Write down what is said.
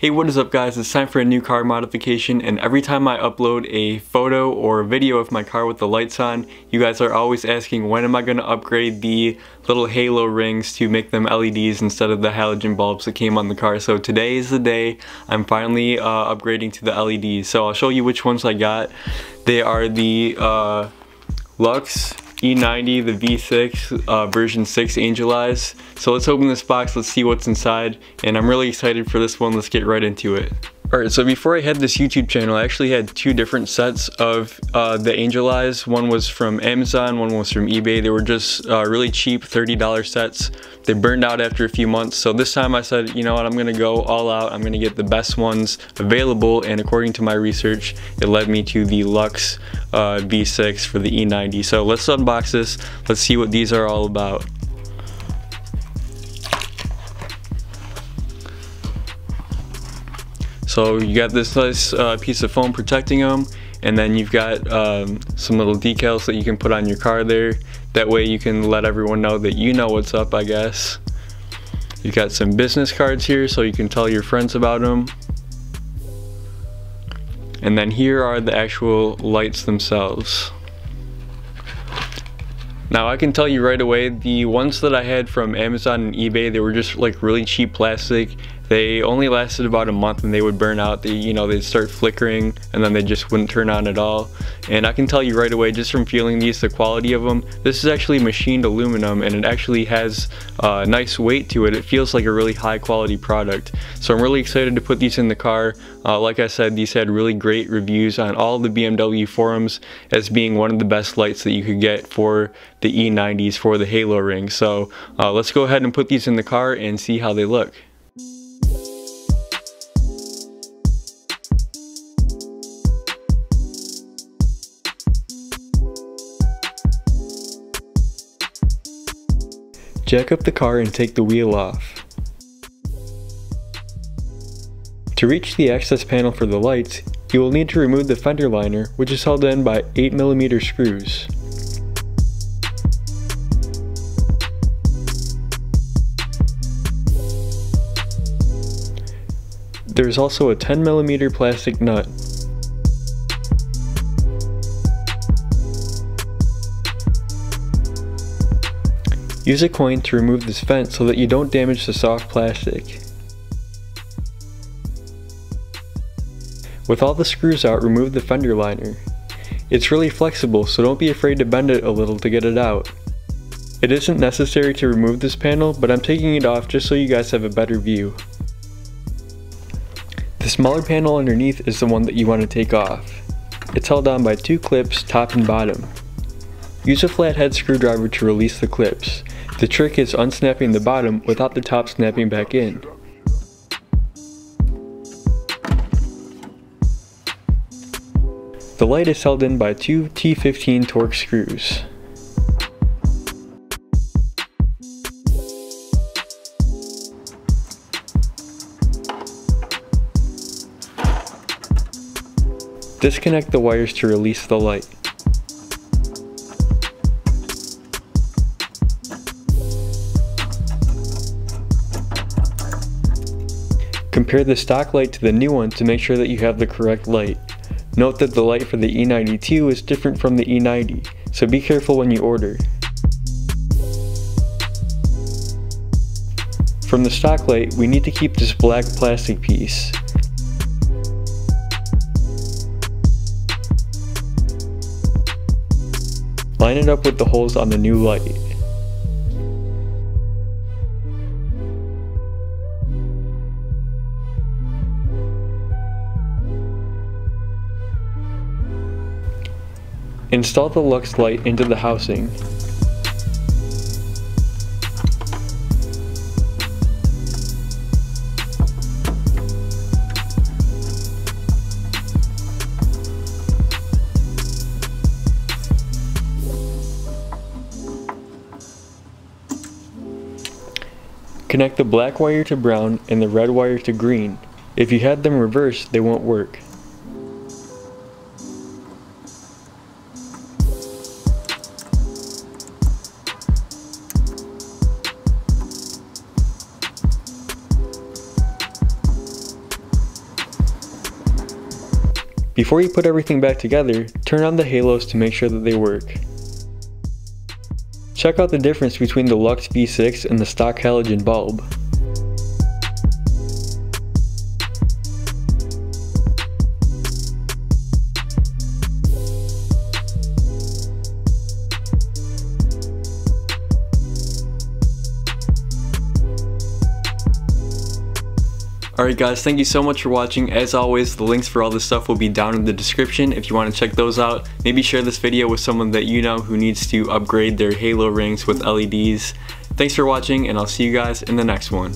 Hey what is up guys, it's time for a new car modification and every time I upload a photo or video of my car with the lights on, you guys are always asking when am I going to upgrade the little halo rings to make them LEDs instead of the halogen bulbs that came on the car. So today is the day I'm finally uh, upgrading to the LEDs. So I'll show you which ones I got. They are the uh, Lux E90, the V6, uh, version 6 Angel Eyes. So let's open this box, let's see what's inside, and I'm really excited for this one, let's get right into it. Alright, so before I had this YouTube channel, I actually had two different sets of uh, the Angel Eyes. One was from Amazon, one was from eBay. They were just uh, really cheap $30 sets. They burned out after a few months, so this time I said, you know what, I'm gonna go all out. I'm gonna get the best ones available, and according to my research, it led me to the Lux uh, V6 for the E90. So let's unbox this, let's see what these are all about. So you got this nice uh, piece of foam protecting them and then you've got um, some little decals that you can put on your car there. That way you can let everyone know that you know what's up I guess. You've got some business cards here so you can tell your friends about them. And then here are the actual lights themselves. Now I can tell you right away, the ones that I had from Amazon and eBay, they were just like really cheap plastic they only lasted about a month and they would burn out. They, you know, they'd start flickering and then they just wouldn't turn on at all. And I can tell you right away, just from feeling these, the quality of them, this is actually machined aluminum and it actually has a nice weight to it. It feels like a really high quality product. So I'm really excited to put these in the car. Uh, like I said, these had really great reviews on all the BMW forums as being one of the best lights that you could get for the E90s for the halo ring. So uh, let's go ahead and put these in the car and see how they look. Jack up the car and take the wheel off. To reach the access panel for the lights, you will need to remove the fender liner which is held in by 8mm screws. There is also a 10mm plastic nut Use a coin to remove this vent so that you don't damage the soft plastic. With all the screws out, remove the fender liner. It's really flexible, so don't be afraid to bend it a little to get it out. It isn't necessary to remove this panel, but I'm taking it off just so you guys have a better view. The smaller panel underneath is the one that you want to take off. It's held on by two clips, top and bottom. Use a flathead screwdriver to release the clips. The trick is unsnapping the bottom without the top snapping back in. The light is held in by two T15 Torx screws. Disconnect the wires to release the light. Compare the stock light to the new one to make sure that you have the correct light. Note that the light for the E92 is different from the E90, so be careful when you order. From the stock light, we need to keep this black plastic piece. Line it up with the holes on the new light. Install the Lux light into the housing. Connect the black wire to brown and the red wire to green. If you had them reversed, they won't work. Before you put everything back together, turn on the halos to make sure that they work. Check out the difference between the Lux V6 and the stock halogen bulb. Alright guys, thank you so much for watching. As always, the links for all this stuff will be down in the description if you want to check those out. Maybe share this video with someone that you know who needs to upgrade their halo rings with LEDs. Thanks for watching and I'll see you guys in the next one.